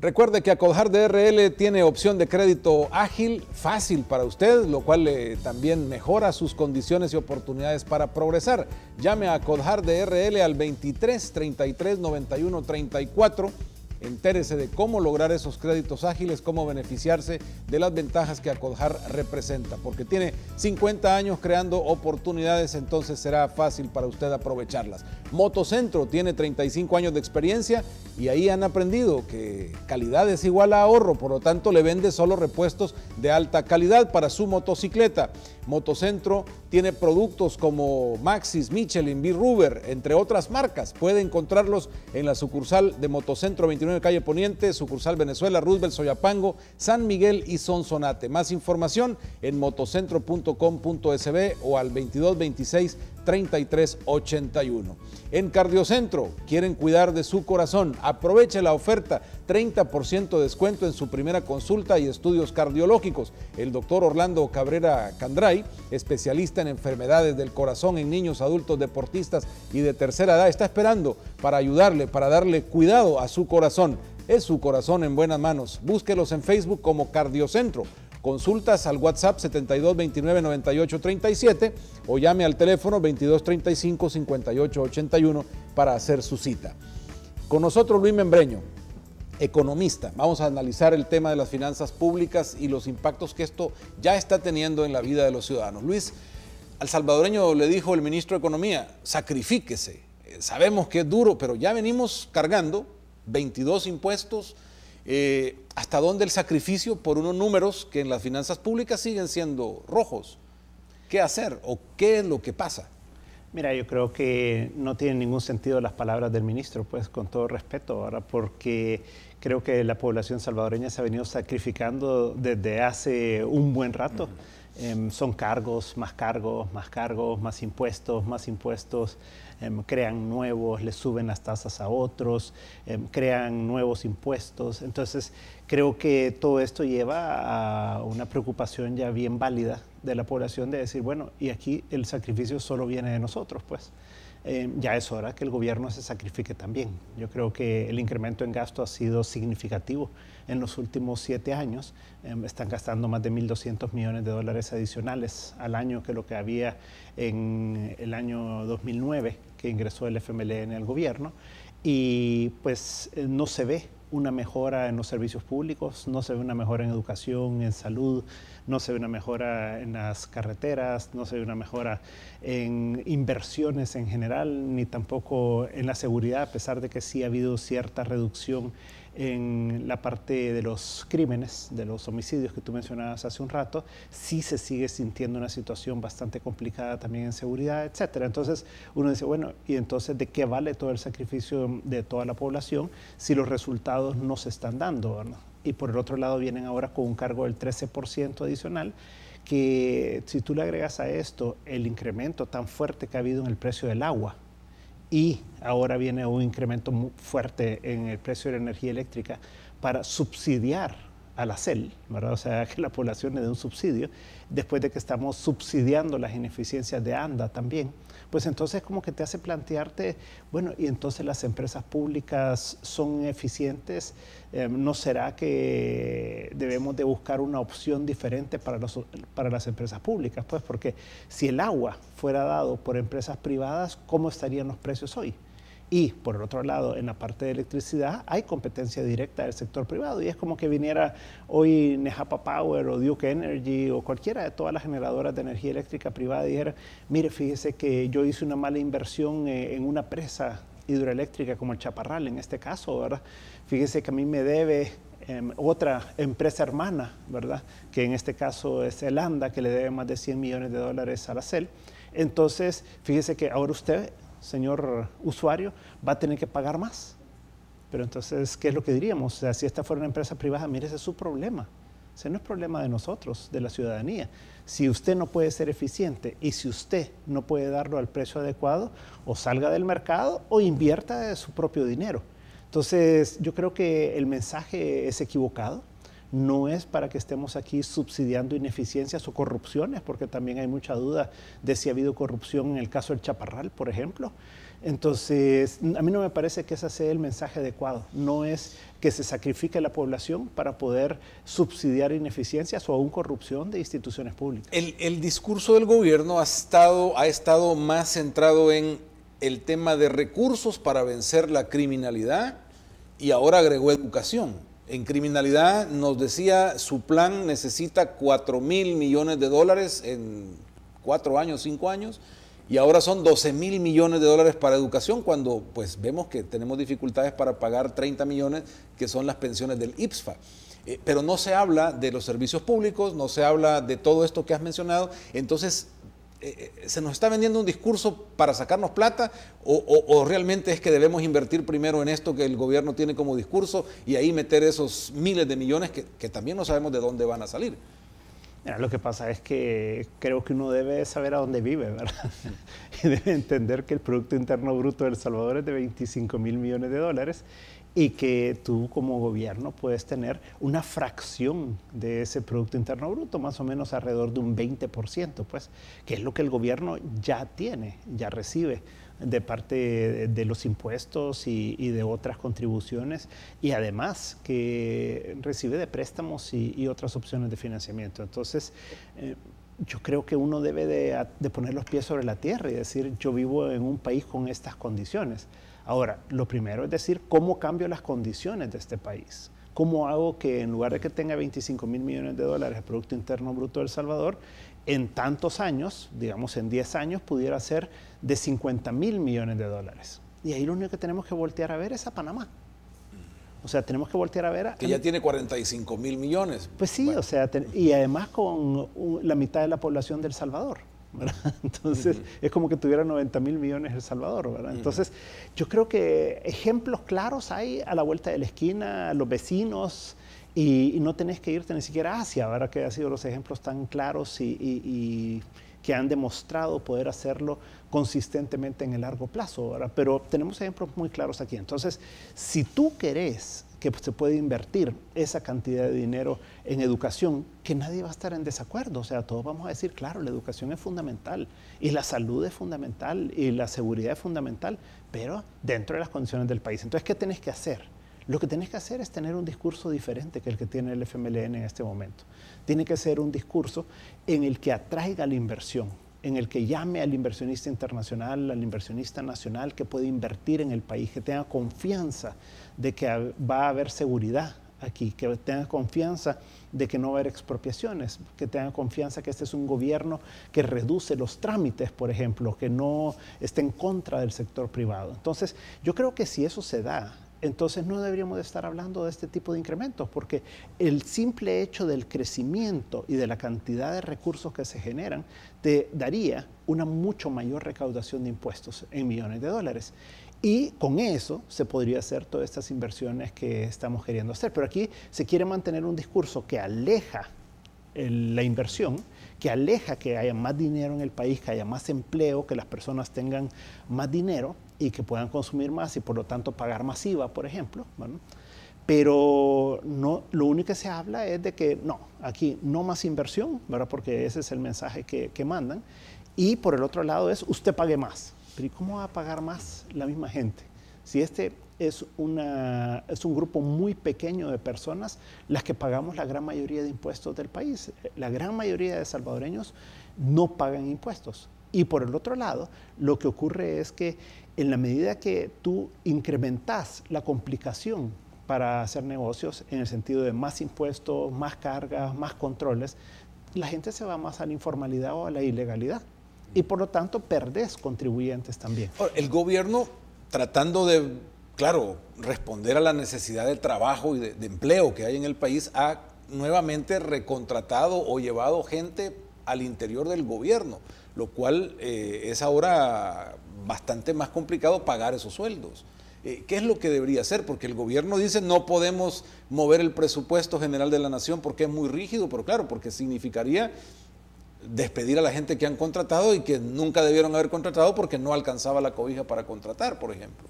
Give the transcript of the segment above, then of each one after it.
Recuerde que Acodhar DRL tiene opción de crédito ágil, fácil para usted, lo cual también mejora sus condiciones y oportunidades para progresar. Llame a Acodhar DRL al 23 33 91 34 Entérese de cómo lograr esos créditos ágiles, cómo beneficiarse de las ventajas que Acodjar representa, porque tiene 50 años creando oportunidades, entonces será fácil para usted aprovecharlas. Motocentro tiene 35 años de experiencia y ahí han aprendido que calidad es igual a ahorro, por lo tanto le vende solo repuestos de alta calidad para su motocicleta. Motocentro tiene productos como Maxis, Michelin, B-Ruber, entre otras marcas. Puede encontrarlos en la sucursal de Motocentro 29 Calle Poniente, sucursal Venezuela, Roosevelt, Soyapango, San Miguel y Sonsonate. Más información en motocentro.com.sb o al 2226 3381. En Cardiocentro, quieren cuidar de su corazón. Aproveche la oferta, 30% de descuento en su primera consulta y estudios cardiológicos. El doctor Orlando Cabrera Candray, especialista en enfermedades del corazón en niños, adultos, deportistas y de tercera edad, está esperando para ayudarle, para darle cuidado a su corazón. Es su corazón en buenas manos. Búsquelos en Facebook como Cardiocentro Consultas al WhatsApp 72 29 98 37 o llame al teléfono 22 35 58 81 para hacer su cita. Con nosotros Luis Membreño, economista. Vamos a analizar el tema de las finanzas públicas y los impactos que esto ya está teniendo en la vida de los ciudadanos. Luis, al salvadoreño le dijo el ministro de Economía, sacrifíquese. Sabemos que es duro, pero ya venimos cargando 22 impuestos, eh, ¿Hasta dónde el sacrificio por unos números que en las finanzas públicas siguen siendo rojos? ¿Qué hacer o qué es lo que pasa? Mira, yo creo que no tienen ningún sentido las palabras del ministro, pues con todo respeto, ahora porque creo que la población salvadoreña se ha venido sacrificando desde hace un buen rato. Em, son cargos, más cargos, más cargos, más impuestos, más impuestos. Em, crean nuevos, le suben las tasas a otros, em, crean nuevos impuestos. Entonces, creo que todo esto lleva a una preocupación ya bien válida de la población de decir, bueno, y aquí el sacrificio solo viene de nosotros, pues. Em, ya es hora que el gobierno se sacrifique también. Yo creo que el incremento en gasto ha sido significativo en los últimos siete años. están gastando más de 1.200 millones de dólares adicionales al año que lo que había en el año 2009 que ingresó el FMLN al gobierno y pues eh, no se ve una mejora en los servicios públicos, no se ve una mejora en educación, en salud, no se ve una mejora en las carreteras, no se ve una mejora en inversiones en general, ni tampoco en la seguridad, a pesar de que sí ha habido cierta reducción en la parte de los crímenes, de los homicidios que tú mencionabas hace un rato, sí se sigue sintiendo una situación bastante complicada también en seguridad, etcétera. Entonces uno dice, bueno, ¿y entonces de qué vale todo el sacrificio de toda la población si los resultados no se están dando? Y por el otro lado vienen ahora con un cargo del 13% adicional que si tú le agregas a esto el incremento tan fuerte que ha habido en el precio del agua, y ahora viene un incremento muy fuerte en el precio de la energía eléctrica para subsidiar a la CEL, ¿verdad? o sea, que la población le dé un subsidio, después de que estamos subsidiando las ineficiencias de ANDA también pues entonces como que te hace plantearte, bueno, y entonces las empresas públicas son eficientes, em, ¿no será que debemos de buscar una opción diferente para, para las empresas públicas? Pues porque si el agua fuera dado por empresas privadas, ¿cómo estarían los precios hoy? Y por el otro lado, en la parte de electricidad hay competencia directa del sector privado y es como que viniera hoy Nejapa Power o Duke Energy o cualquiera de todas las generadoras de energía eléctrica privada y dijera, mire, fíjese que yo hice una mala inversión eh, en una presa hidroeléctrica como el Chaparral en este caso, ¿verdad? Fíjese que a mí me debe em, otra empresa hermana, ¿verdad? Que en este caso es el ANDA, que le debe más de 100 millones de dólares a la CEL. Entonces, fíjese que ahora usted señor usuario, va a tener que pagar más. Pero entonces, ¿qué es lo que diríamos? O sea, si esta fuera una empresa privada, mire, ese es su problema. Ese no es problema de nosotros, de la ciudadanía. Si usted no puede ser eficiente y si usted no puede darlo al precio adecuado, o salga del mercado o invierta su propio dinero. Entonces, yo creo que el mensaje es equivocado. No es para que estemos aquí subsidiando ineficiencias o corrupciones, porque también hay mucha duda de si ha habido corrupción en el caso del Chaparral, por ejemplo. Entonces, a mí no me parece que ese sea el mensaje adecuado. No es que se sacrifique la población para poder subsidiar ineficiencias o aún corrupción de instituciones públicas. El, discurso del gobierno ha estado, ha estado más centrado en el tema de recursos para vencer la criminalidad y ahora agregó educación. En criminalidad nos decía su plan necesita 4 mil millones de dólares en cuatro años, cinco años y ahora son 12 mil millones de dólares para educación cuando pues vemos que tenemos dificultades para pagar 30 millones que son las pensiones del IPSFA. Eh, pero no se habla de los servicios públicos, no se habla de todo esto que has mencionado, entonces eh, eh, se nos está vendiendo un discurso para sacarnos plata o, realmente es que debemos invertir primero en esto que el gobierno tiene como discurso y ahí meter esos miles de millones que, también no sabemos de dónde van a salir lo que pasa es que creo que uno debe saber a dónde vive, ¿verdad? y debe entender que el Producto Interno Bruto de El Salvador es de 25 mil millones de dólares y que tú como gobierno puedes tener una fracción de ese Producto Interno Bruto, más o menos alrededor de un 20%, pues, que es lo que el gobierno ya tiene, ya recibe de parte de los impuestos y, de otras contribuciones y además que recibe de préstamos y, otras opciones de financiamiento. Entonces, eh, yo creo que uno debe de, de, poner los pies sobre la tierra y decir, yo vivo en un país con estas condiciones. Ahora, lo primero es decir, ¿cómo cambio las condiciones de este país? ¿Cómo hago que en lugar de que tenga 25 mil millones de dólares de Producto Interno Bruto de El Salvador, en tantos años, digamos en 10 años, pudiera ser de 50 mil millones de dólares. Y ahí lo único que tenemos que voltear a ver es a Panamá. O sea, tenemos que voltear a ver a... Que ya tiene 45 mil millones. Pues sí, o sea, y además con la mitad de la población del Salvador. Entonces, es como que tuviera 90 mil millones El Salvador, ¿verdad? Entonces, yo creo que ejemplos claros hay a la vuelta de la esquina, los vecinos, y, no tenés que irte ni siquiera a Asia, ahora que han sido los ejemplos tan claros y, que han demostrado poder hacerlo consistentemente en el largo plazo. ¿verdad? Pero tenemos ejemplos muy claros aquí. Entonces, si tú querés que se puede invertir esa cantidad de dinero en educación, que nadie va a estar en desacuerdo. O sea, todos vamos a decir, claro, la educación es fundamental y la salud es fundamental y la seguridad es fundamental, pero dentro de las condiciones del país. Entonces, ¿qué tenés que hacer? Lo que tenés que hacer es tener un discurso diferente que el que tiene el FMLN en este momento. Tiene que ser un discurso en el que atraiga la inversión, en el que llame al inversionista internacional, al inversionista nacional que puede invertir en el país, que tenga confianza de que va a haber seguridad aquí, que tenga confianza de que no va a haber expropiaciones, que tenga confianza que este es un gobierno que reduce los trámites, por ejemplo, que no esté en contra del sector privado. Entonces, yo creo que si eso se da, entonces no deberíamos de estar hablando de este tipo de incrementos, porque el simple hecho del crecimiento y de la cantidad de recursos que se generan te daría una mucho mayor recaudación de impuestos en millones de dólares. Y con eso se podría hacer todas estas inversiones que estamos queriendo hacer. Pero aquí se quiere mantener un discurso que aleja la inversión, que aleja que haya más dinero en el país, que haya más empleo, que las personas tengan más dinero y que puedan consumir más y por lo tanto pagar más IVA, por ejemplo. Pero no, lo único que se habla es de que no, aquí no más inversión, ¿verdad? porque ese es el mensaje que, que mandan. Y por el otro lado es usted pague más. Pero ¿y cómo va a pagar más la misma gente? Si este es, una, es un grupo muy pequeño de personas las que pagamos la gran mayoría de impuestos del país. La gran mayoría de salvadoreños no pagan impuestos. Y por el otro lado, lo que ocurre es que en la medida que tú incrementas la complicación para hacer negocios, en el sentido de más impuestos, más cargas, más controles, la gente se va más a la informalidad o a la ilegalidad. Y por lo tanto, perdés contribuyentes también. El gobierno, tratando de, claro, responder a la necesidad de trabajo y de, empleo que hay en el país, ha nuevamente recontratado o llevado gente al interior del gobierno lo cual eh, es ahora bastante más complicado pagar esos sueldos. Eh, ¿Qué es lo que debería hacer? Porque el gobierno dice no podemos mover el presupuesto general de la nación porque es muy rígido, pero claro, porque significaría despedir a la gente que han contratado y que nunca debieron haber contratado porque no alcanzaba la cobija para contratar, por ejemplo.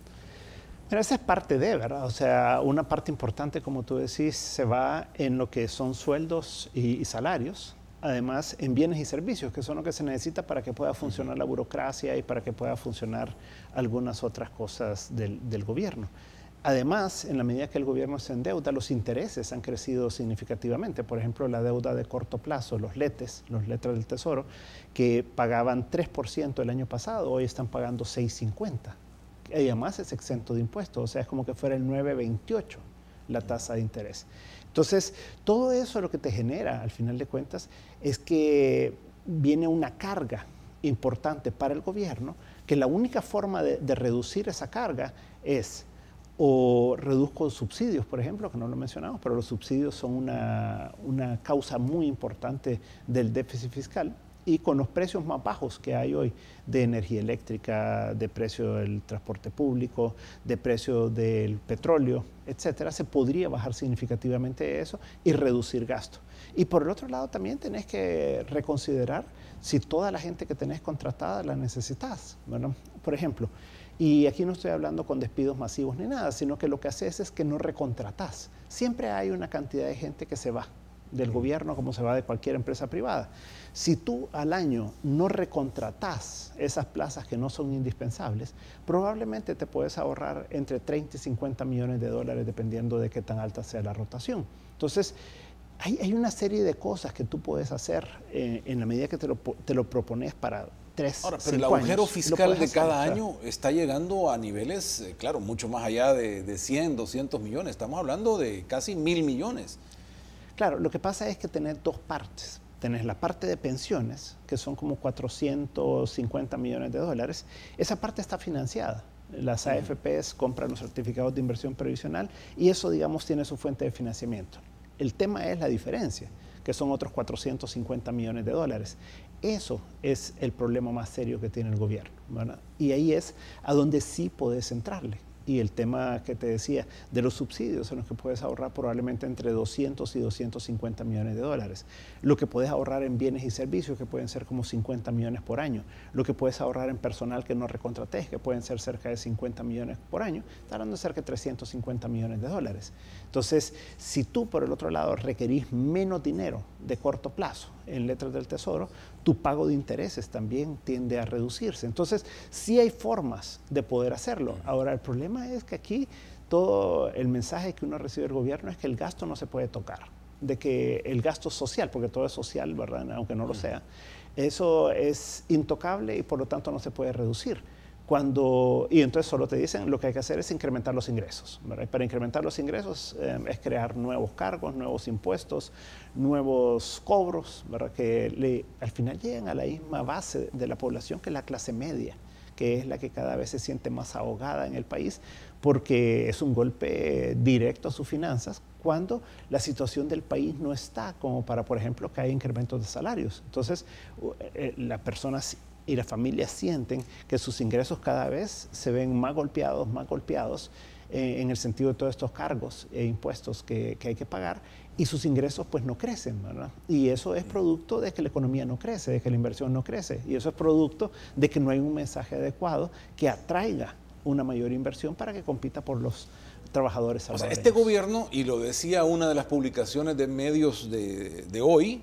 Pero esa es parte de, ¿verdad? O sea, una parte importante, como tú decís, se va en lo que son sueldos y, salarios, además en bienes y servicios, que son lo que se necesita para que pueda funcionar la burocracia y para que pueda funcionar algunas otras cosas del, del gobierno. Además, en la medida que el gobierno se endeuda, los intereses han crecido significativamente. Por ejemplo, la deuda de corto plazo, los letes, los letras del tesoro, que pagaban 3% el año pasado, hoy están pagando 6,50 y además es exento de impuestos, o sea, es como que fuera el 9,28 la tasa de interés. Entonces, todo eso lo que te genera, al final de cuentas, es que viene una carga importante para el gobierno, que la única forma de, reducir esa carga es o reduzco subsidios, por ejemplo, que no lo mencionamos, pero los subsidios son una, una causa muy importante del déficit fiscal, y con los precios más bajos que hay hoy de energía eléctrica, de precio del transporte público, de precio del petróleo, etcétera, se podría bajar significativamente eso y reducir gasto. Y por el otro lado también tenés que reconsiderar si toda la gente que tenés contratada la necesitas. Bueno, por ejemplo, y aquí no estoy hablando con despidos masivos ni nada, sino que lo que haces es que no recontratás. Siempre hay una cantidad de gente que se va del gobierno como se va de cualquier empresa privada. Si tú al año no recontratás esas plazas que no son indispensables, probablemente te puedes ahorrar entre 30 y 50 millones de dólares dependiendo de qué tan alta sea la rotación. Entonces, hay, una serie de cosas que tú puedes hacer eh, en la medida que te lo, te lo propones para tres, Ahora, pero el agujero fiscal de cada año está llegando a niveles, eh, claro, mucho más allá de, de 100, 200 millones. Estamos hablando de casi mil millones. Claro, lo que pasa es que tenés dos partes. Tenés la parte de pensiones, que son como 450 millones de dólares. Esa parte está financiada. Las AFPs compran los certificados de inversión previsional y eso, digamos, tiene su fuente de financiamiento. El tema es la diferencia, que son otros 450 millones de dólares. Eso es el problema más serio que tiene el gobierno. Y ahí es a donde sí podés entrarle y el tema que te decía de los subsidios en los que puedes ahorrar probablemente entre 200 y 250 millones de dólares. Lo que puedes ahorrar en bienes y servicios que pueden ser como 50 millones por año. Lo que puedes ahorrar en personal que no recontrates que pueden ser cerca de 50 millones por año. Está de cerca de 350 millones de dólares. Entonces, si tú por el otro lado requerís menos dinero de corto plazo en letras del tesoro, tu pago de intereses también tiende a reducirse. Entonces, sí hay formas de poder hacerlo. Ahora, el problema es que aquí todo el mensaje que uno recibe del gobierno es que el gasto no se puede tocar, de que el gasto social, porque todo es social, ¿verdad? Aunque no lo sea, eso es intocable y por lo tanto no se puede reducir. Cuando, y entonces solo te dicen lo que hay que hacer es incrementar los ingresos. para incrementar los ingresos eh, es crear nuevos cargos, nuevos impuestos, nuevos cobros, ¿verdad? que al final llegan a la misma base de la población que la clase media, que es la que cada vez se siente más ahogada en el país, porque es un golpe directo a sus finanzas cuando la situación del país no está como para, por ejemplo, que haya incrementos de salarios. Entonces, eh, las personas y las familias sienten que sus ingresos cada vez se ven más golpeados, más golpeados eh, en el sentido de todos estos cargos e impuestos que, hay que pagar y sus ingresos pues no crecen, ¿verdad? Y eso es producto de que la economía no crece, de que la inversión no crece y eso es producto de que no hay un mensaje adecuado que atraiga una mayor inversión para que compita por los trabajadores o sea, este gobierno, y lo decía una de las publicaciones de medios de, hoy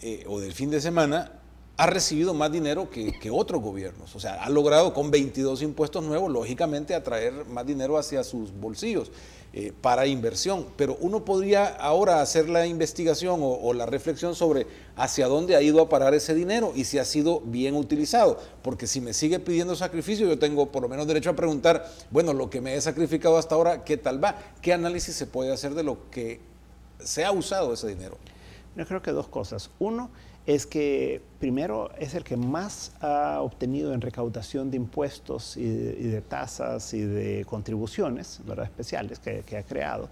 eh, o del fin de semana, ha recibido más dinero que, otros gobiernos. O sea, ha logrado con 22 impuestos nuevos, lógicamente, atraer más dinero hacia sus bolsillos eh, para inversión. Pero uno podría ahora hacer la investigación o, la reflexión sobre hacia dónde ha ido a parar ese dinero y si ha sido bien utilizado. Porque si me sigue pidiendo sacrificio, yo tengo por lo menos derecho a preguntar, bueno, lo que me he sacrificado hasta ahora, ¿qué tal va? ¿Qué análisis se puede hacer de lo que se ha usado ese dinero? Yo creo que dos cosas. Uno, es que primero es el que más ha obtenido en recaudación de impuestos y de, tasas y de contribuciones ¿verdad? especiales que, ha creado.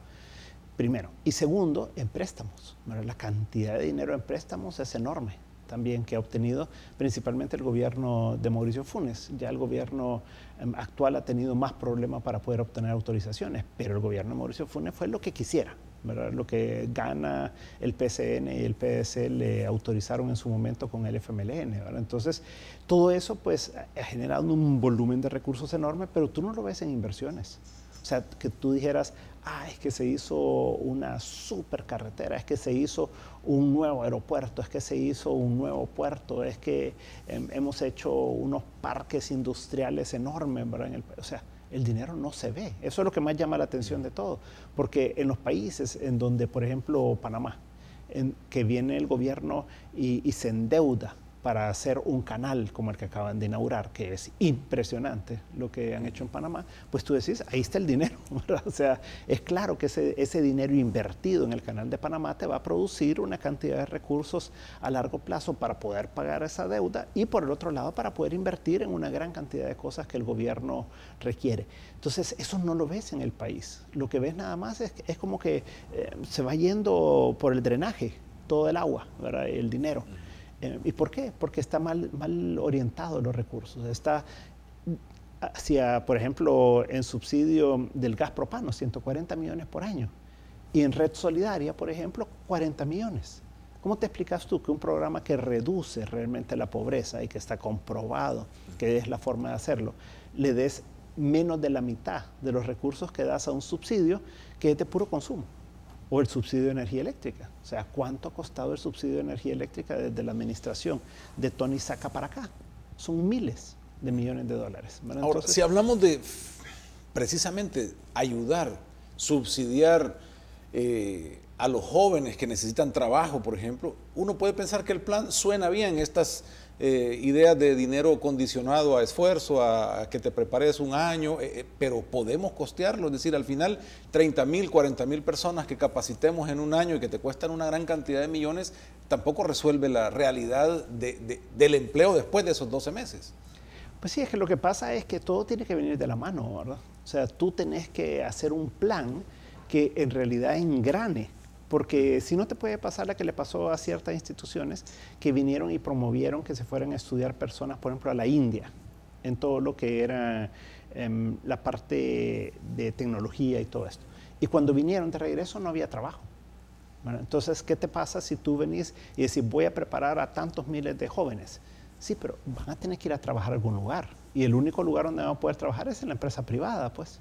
Primero. Y segundo, en préstamos. La cantidad de dinero en préstamos es enorme también que ha obtenido principalmente el gobierno de Mauricio Funes. Ya el gobierno em, actual ha tenido más problemas para poder obtener autorizaciones, pero el gobierno de Mauricio Funes fue lo que quisiera. Lo que gana el PCN y el PDC le autorizaron en su momento con el FMLN. Entonces, todo eso pues ha generado un volumen de recursos enorme, pero tú no lo ves en inversiones. O sea, que tú dijeras, ah, es que se hizo una supercarretera, es que se hizo un nuevo aeropuerto, es que se hizo un nuevo puerto, es que em, hemos hecho unos parques industriales enormes, ¿verdad? En el, o sea, el dinero no se ve. Eso es lo que más llama la atención de todo. Porque en los países en donde, por ejemplo, Panamá, que viene el gobierno y se endeuda para hacer un canal como el que acaban de inaugurar, que es impresionante lo que han hecho en Panamá, pues tú decís, ahí está el dinero. O sea, es claro que ese, dinero invertido en el canal de Panamá te va a producir una cantidad de recursos a largo plazo para poder pagar esa deuda y por el otro lado para poder invertir en una gran cantidad de cosas que el gobierno requiere. Entonces, eso no lo ves en el país. Lo que ves nada más es, es como que eh, se va yendo por el drenaje todo el agua, el dinero. Eh, ¿Y por qué? Porque está mal, mal orientado los recursos. Está hacia, por ejemplo, en subsidio del gas propano, 140 millones por año. Y en red solidaria, por ejemplo, 40 millones. ¿Cómo te explicas tú que un programa que reduce realmente la pobreza y que está comprobado que es la forma de hacerlo, le des menos de la mitad de los recursos que das a un subsidio que es de puro consumo? O el subsidio de energía eléctrica. O sea, ¿cuánto ha costado el subsidio de energía eléctrica desde la administración de Tony Saca para acá? Son miles de millones de dólares. Ahora, si hablamos de precisamente ayudar, subsidiar eh, a los jóvenes que necesitan trabajo, por ejemplo, uno puede pensar que el plan suena bien, estas eh, ideas de dinero condicionado a esfuerzo, a, que te prepares un año, eh, eh, pero podemos costearlo, es decir, al final 30 mil, 40 mil personas que capacitemos en un año y que te cuestan una gran cantidad de millones, tampoco resuelve la realidad del empleo después de esos 12 meses. Pues sí, es que lo que pasa es que todo tiene que venir de la mano, ¿verdad? O sea, tú tenés que hacer un plan que en realidad engrane porque si no te puede pasar la que le pasó a ciertas instituciones que vinieron y promovieron que se fueran a estudiar personas, por ejemplo, a la India, en todo lo que era em, la parte de tecnología y todo esto. Y cuando vinieron de regreso no había trabajo. entonces, ¿qué te pasa si tú venís y decís, voy a preparar a tantos miles de jóvenes? Sí, pero van a tener que ir a trabajar a algún lugar. Y el único lugar donde van a poder trabajar es en la empresa privada, pues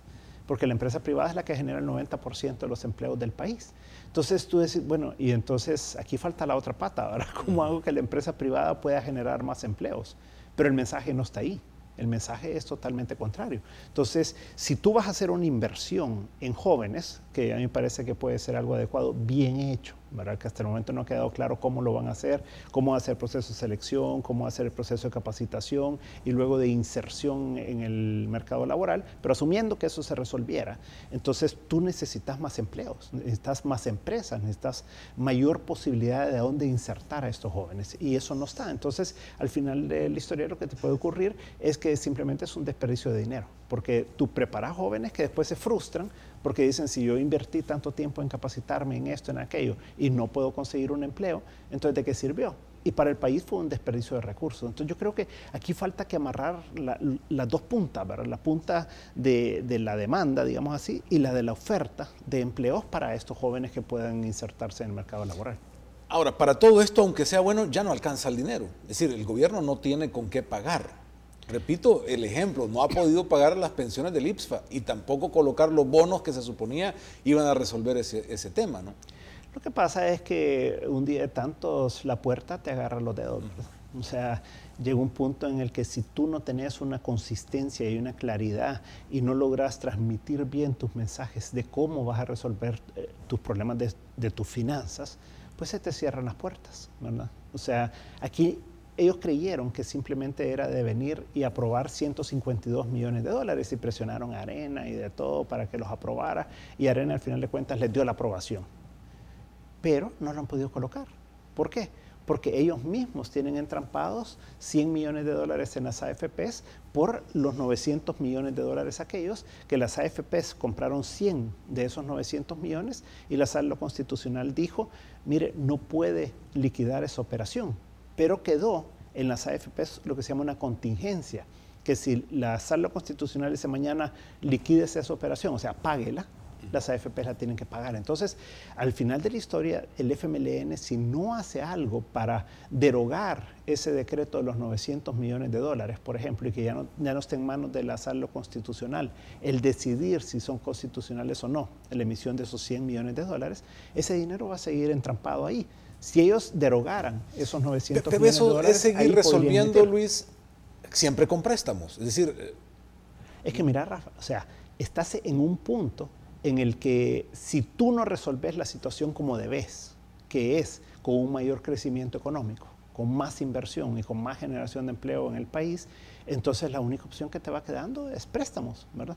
porque la empresa privada es la que genera el 90% de los empleos del país. Entonces tú decís, bueno, y entonces aquí falta la otra pata, ahora ¿cómo hago que la empresa privada pueda generar más empleos? Pero el mensaje no está ahí. El mensaje es totalmente contrario. Entonces, si tú vas a hacer una inversión en jóvenes, que a mí me parece que puede ser algo adecuado, bien hecho, ¿verdad? que hasta el momento no ha quedado claro cómo lo van a hacer, cómo va a ser el proceso de selección, cómo va a ser el proceso de capacitación y luego de inserción en el mercado laboral, pero asumiendo que eso se resolviera, entonces tú necesitas más empleos, necesitas más empresas, necesitas mayor posibilidad de dónde insertar a estos jóvenes y eso no está. Entonces, al final de la lo que te puede ocurrir es que simplemente es un desperdicio de dinero, porque tú preparas jóvenes que después se frustran porque dicen, si yo invertí tanto tiempo en capacitarme en esto, en aquello, y no puedo conseguir un empleo, entonces ¿de qué sirvió? Y para el país fue un desperdicio de recursos. Entonces yo creo que aquí falta que amarrar las dos puntas, ¿verdad? La punta de, de, la demanda, digamos así, y la de la oferta de empleos para estos jóvenes que puedan insertarse en el mercado laboral. Ahora, para todo esto, aunque sea bueno, ya no alcanza el dinero. Es decir, el gobierno no tiene con qué pagar. Repito el ejemplo, no ha podido pagar las pensiones del IPSFA y tampoco colocar los bonos que se suponía iban a resolver ese, tema, ¿no? Lo que pasa es que un día de tantos la puerta te agarra los dedos. O sea, llega un punto en el que si tú no tenés una consistencia y una claridad y no logras transmitir bien tus mensajes de cómo vas a resolver eh, tus problemas de, de, tus finanzas, pues se te cierran las puertas, ¿verdad? O sea, aquí ellos creyeron que simplemente era de venir y aprobar 152 millones de dólares y presionaron a Arena y de todo para que los aprobara y Arena al final de cuentas les dio la aprobación. Pero no lo han podido colocar. ¿Por qué? Porque ellos mismos tienen entrampados 100 millones de dólares en las AFPs por los 900 millones de dólares aquellos que las AFPs compraron 100 de esos 900 millones y la sala constitucional dijo, mire, no puede liquidar esa operación pero quedó en las AFPs lo que se llama una contingencia, que si la sala constitucional dice mañana liquide esa operación, o sea, páguela, las AFP la tienen que pagar. Entonces, al final de la historia, el FMLN, si no hace algo para derogar ese decreto de los 900 millones de dólares, por ejemplo, y que ya no, ya no esté en manos del asilo constitucional, el decidir si son constitucionales o no, la emisión de esos 100 millones de dólares, ese dinero va a seguir entrampado ahí. Si ellos derogaran esos 900 millones de dólares... es seguir resolviendo, Luis, siempre con préstamos. Es decir... Eh, es que mira, Rafa, o sea, estás en un punto en el que si tú no resolves la situación como debes, que es con un mayor crecimiento económico, con más inversión y con más generación de empleo en el país, entonces la única opción que te va quedando es préstamos, ¿verdad?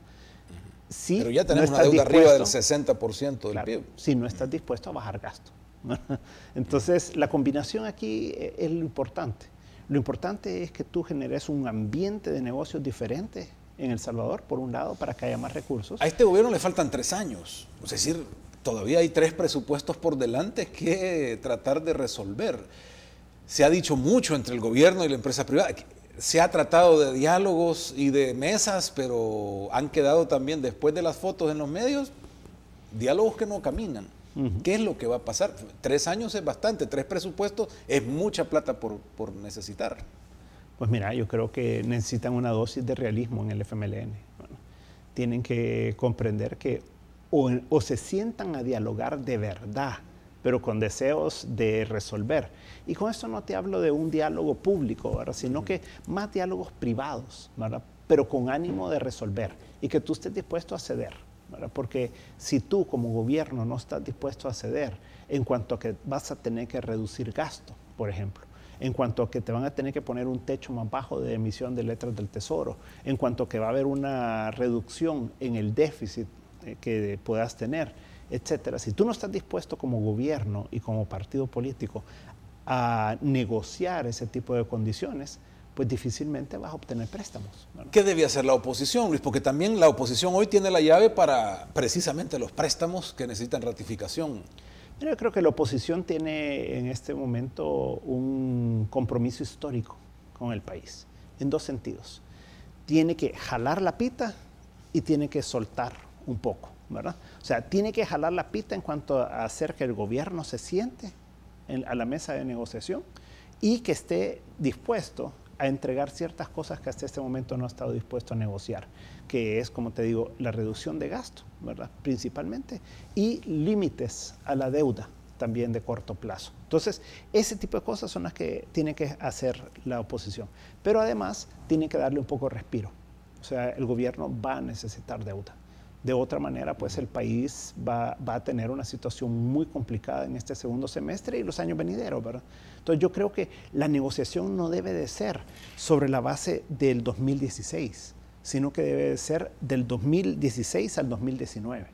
Pero ya tenemos una deuda arriba del 60% del PIB. Si no estás dispuesto a bajar gasto. Entonces, la combinación aquí es lo importante. Lo importante es que tú generes un ambiente de negocios diferente en El Salvador, por un lado, para que haya más recursos. A este gobierno le faltan tres años, es decir, todavía hay tres presupuestos por delante que tratar de resolver. Se ha dicho mucho entre el gobierno y la empresa privada. Se ha tratado de diálogos y de mesas, pero han quedado también, después de las fotos en los medios, diálogos que no caminan. ¿Qué es lo que va a pasar? Tres años es bastante, tres presupuestos es mucha plata por, por necesitar. Pues mira, yo creo que necesitan una dosis de realismo en el FMLN. tienen que comprender que o, se sientan a dialogar de verdad, pero con deseos de resolver. Y con esto no te hablo de un diálogo público, sino que más diálogos privados, pero con ánimo de resolver y que tú estés dispuesto a ceder. Porque si tú como gobierno no estás dispuesto a ceder en cuanto a que vas a tener que reducir gasto, por ejemplo, en cuanto a que te van a tener que poner un techo más bajo de emisión de letras del tesoro, en cuanto a que va a haber una reducción en el déficit eh, que puedas tener, etcétera. Si tú no estás dispuesto como gobierno y como partido político a negociar ese tipo de condiciones, pues difícilmente vas a obtener préstamos. ¿Qué debe hacer la oposición, Luis? Porque también la oposición hoy tiene la llave para precisamente los préstamos que necesitan ratificación. Yo creo que la oposición tiene en este momento un compromiso histórico con el país, en dos sentidos. Tiene que jalar la pita y tiene que soltar un poco, ¿verdad? O sea, tiene que jalar la pita en cuanto a hacer que el gobierno se siente a la mesa de negociación y que esté dispuesto a entregar ciertas cosas que hasta este momento no ha estado dispuesto a negociar, que es, como te digo, la reducción de gasto, ¿verdad? Principalmente, y límites a la deuda también de corto plazo. Entonces, ese tipo de cosas son las que tiene que hacer la oposición. Pero además, tiene que darle un poco de respiro. O sea, el gobierno va a necesitar deuda. De otra manera, pues el país va, a tener una situación muy complicada en este segundo semestre y los años venideros, ¿verdad? Entonces yo creo que la negociación no debe de ser sobre la base del 2016, sino que debe de ser del 2016 al 2019.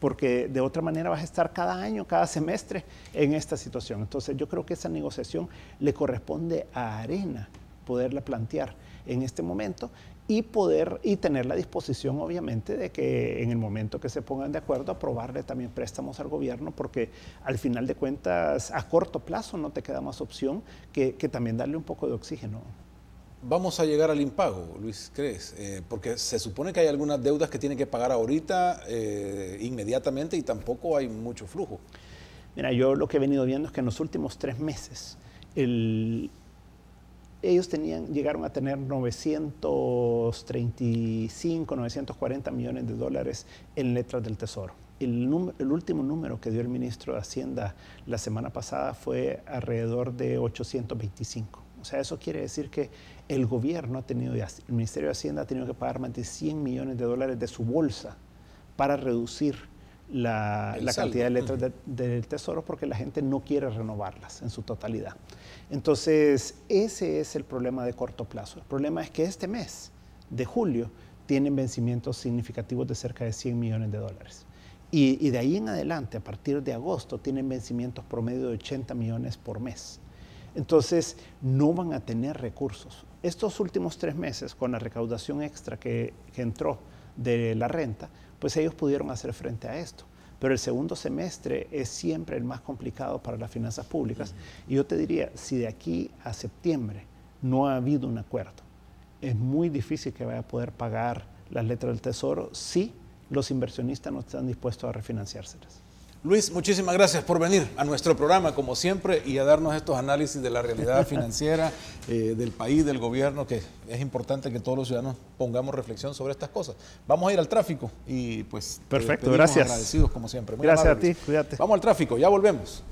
Porque de otra manera vas a estar cada año, cada semestre en esta situación. Entonces yo creo que esa negociación le corresponde a Arena poderla plantear en este momento y poder y tener la disposición obviamente de que en el momento que se pongan de acuerdo aprobarle también préstamos al gobierno porque al final de cuentas a corto plazo no te queda más opción que, también darle un poco de oxígeno. Vamos a llegar al impago, Luis, ¿crees? Eh, porque se supone que hay algunas deudas que tienen que pagar ahorita eh, inmediatamente y tampoco hay mucho flujo. Mira, yo lo que he venido viendo es que en los últimos tres meses el, ellos tenían, llegaron a tener 935, 940 millones de dólares en letras del Tesoro. El, el, último número que dio el ministro de Hacienda la semana pasada fue alrededor de 825. O sea, eso quiere decir que el gobierno ha tenido, el Ministerio de Hacienda ha tenido que pagar más de 100 millones de dólares de su bolsa para reducir la, cantidad de letras del Tesoro porque la gente no quiere renovarlas en su totalidad. Entonces, ese es el problema de corto plazo. El problema es que este mes de julio tienen vencimientos significativos de cerca de 100 millones de dólares. Y, y, de ahí en adelante, a partir de agosto, tienen vencimientos promedio de 80 millones por mes. Entonces, no van a tener recursos. Estos últimos tres meses, con la recaudación extra que, que entró de la renta, pues ellos pudieron hacer frente a esto. Pero el segundo semestre es siempre el más complicado para las finanzas públicas. Y yo te diría, si de aquí a septiembre no ha habido un acuerdo, es muy difícil que vaya a poder pagar las letras del Tesoro si los inversionistas no están dispuestos a refinanciárselas. Luis, muchísimas gracias por venir a nuestro programa, como siempre, y a darnos estos análisis de la realidad financiera eh, del país, del gobierno, que es importante que todos los ciudadanos pongamos reflexión sobre estas cosas. Vamos a ir al tráfico y pues... Perfecto, gracias. Agradecidos como siempre. gracias a ti, cuídate. Vamos al tráfico, ya volvemos.